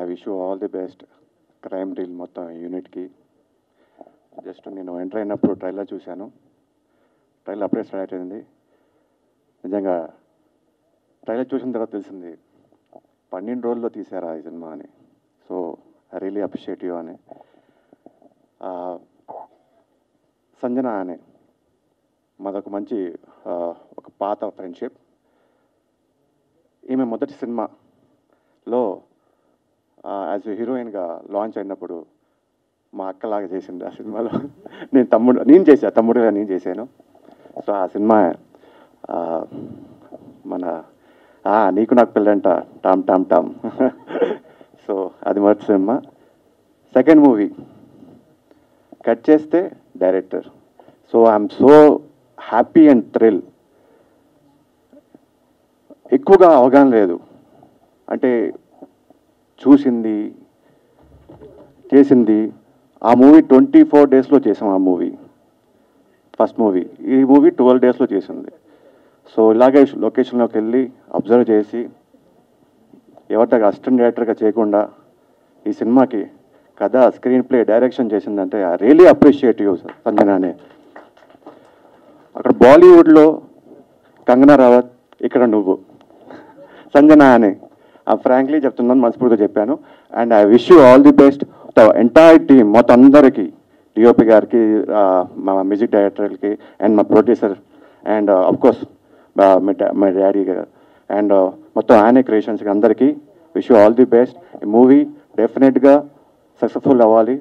I wish you all the best crime reel మొత్తం యూనిట్కి just నేను ఎంటర్ అయినప్పుడు ట్రైలర్ చూశాను. ట్రైలర్ అప్పుడే స్టార్ట్ అయింది నిజంగా ట్రైలర్ చూసిన తర్వాత తెలిసింది పన్నెండు రోజుల్లో తీశారా ఈ సినిమా అని. So I really appreciate you అని. సంజన అని మాదొక మంచి ఒక పాత ఫ్రెండ్షిప్ ఈమె మొదటి సినిమాలో యాజ్ హీరోయిన్గా లాంచ్ అయినప్పుడు మా అక్కలాగా చేసింది ఆ సినిమాలో. నేను తమ్ముడు నేను చేశాను తమ్ముడుగా నేను చేశాను. సో ఆ సినిమా మన నీకు నాకు పిల్లంట టామ్ టామ్ టామ్. సో అది మొదటి సినిమా. సెకండ్ మూవీ కట్ చేస్తే director. So I'm so happy and thrill. ఎక్కువగా అవగాహన లేదు. అంటే చూసింది చేసింది. ఆ మూవీ ట్వంటీ ఫోర్ డేస్లో చేసాం ఆ మూవీ. First movie. ఈ మూవీ ట్వెల్వ్ డేస్లో చేసింది. సో ఇలాగే లొకేషన్లోకి వెళ్ళి అబ్జర్వ్ చేసి ఎవరి అసిస్టెంట్ డైరెక్టర్గా చేయకుండా ఈ సినిమాకి కథ స్క్రీన్ ప్లే డైరెక్షన్ చేసిందంటే ఐ రియలీ అప్రిషియేట్ యూ సంజనానే అక్కడ బాలీవుడ్లో కంగనా రావత్ ఇక్కడ నువ్వు. సంజన అనే. ఫ్రాంక్లీ చెప్తున్నాను మనస్ఫూర్తిగా చెప్పాను. And I wish you all the best the entire team మొత్తం అందరికీ డిఓపి గారికి మా మ్యూజిక్ డైరెక్టర్కి అండ్ మా ప్రొడ్యూసర్ అండ్ కోర్స్ మా డాడీ గారు. అండ్ మొత్తం ఆనే క్రియేషన్స్కి అందరికీ wish you all the best ఈ మూవీ డెఫినెట్గా సక్సెస్ఫుల్ అవ్వాలి.